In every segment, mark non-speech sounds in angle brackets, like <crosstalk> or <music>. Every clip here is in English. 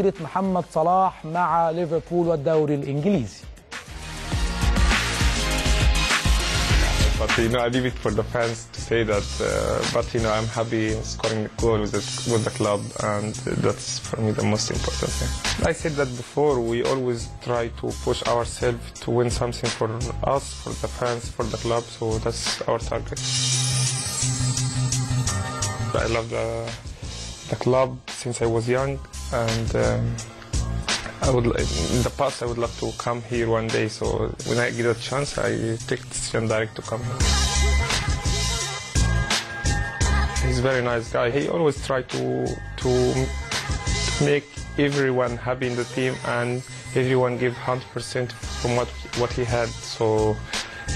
مسيرة محمد صلاح مع ليفربول والدوري الإنجليزي But you know, I leave it for the fans to say that. Uh, but you know, I'm happy scoring a goal with the, with the club, and that's for me the most important thing. I said that before. We always try to push ourselves to win something for us, for the fans, for the club. So that's our target. I love the the club since I was young, and. Um, I would in the past I would love to come here one day. So when I get a chance, I take decision direct to come here. He's a very nice guy. He always try to to make everyone happy in the team and everyone give 100% from what what he had. So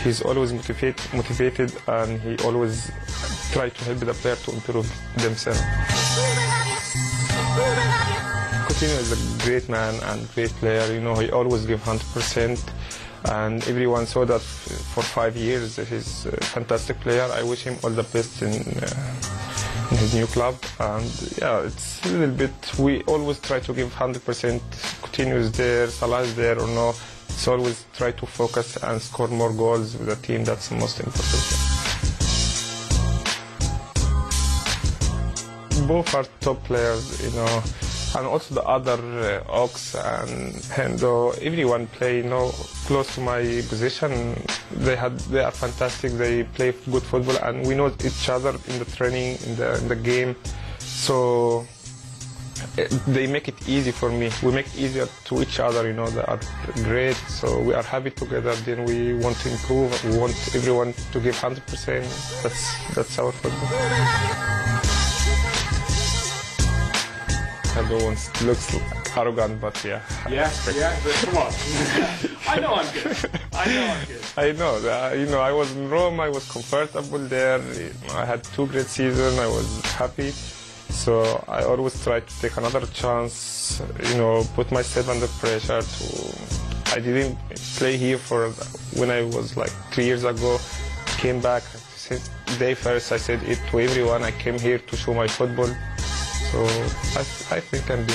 he's always motivate, motivated and he always try to help the player to improve themselves. Coutinho is a great man and great player. You know, he always give 100%, and everyone saw that for five years. He's a fantastic player. I wish him all the best in, uh, in his new club. And yeah, it's a little bit. We always try to give 100%. Coutinho is there, Salah is there, or no. It's always try to focus and score more goals with the team. That's the most important. Both are top players, you know and also the other uh, Ox and Hendo, everyone play you know close to my position. They had they are fantastic. They play good football, and we know each other in the training, in the in the game. So they make it easy for me. We make it easier to each other. You know, they are great. So we are happy together. Then we want to improve. We want everyone to give 100%. That's that's our football. Everyone looks arrogant, but yeah. Yeah, yeah, but come on. <laughs> I know I'm good. I know I'm good. <laughs> I know. Uh, you know, I was in Rome. I was comfortable there. I had two great seasons. I was happy. So I always try to take another chance. You know, put myself under pressure. To I didn't play here for when I was like three years ago. Came back. Since day first, I said it to everyone. I came here to show my football. So I, I think I'm.